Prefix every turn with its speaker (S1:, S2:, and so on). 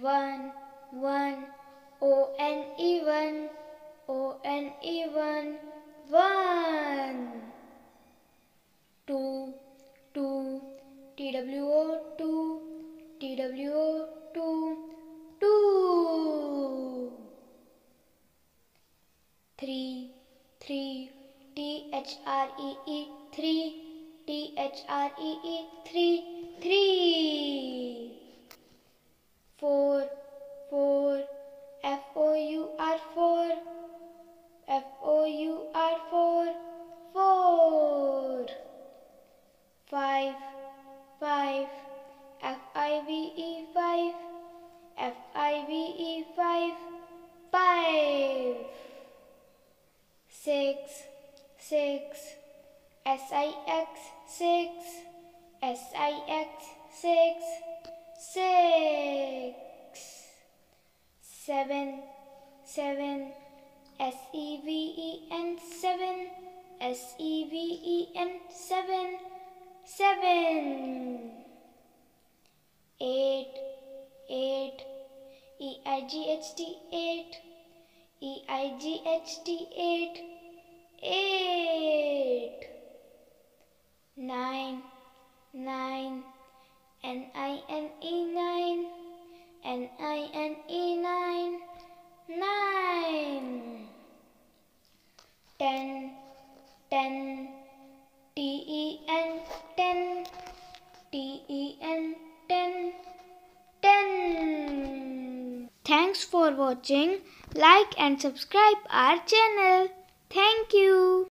S1: one, one, O N E one, O N E one, one. Two, two, T W O two, T W O two, two. Three, three, T H R E E three, T H R E E three, three. Five, F I V E five, F I V E five, five. Six, six, S I X six, S I X six, six. Seven, seven, S E V E N seven, S E V E N seven, seven. Eight, eight, E I G H T eight, E I G H T eight, eight. Nine, nine, N I N E nine, N I N E nine, nine. Ten, ten, T E N ten, T E N ten, ten. Thanks for watching. Like and subscribe our channel. Thank you.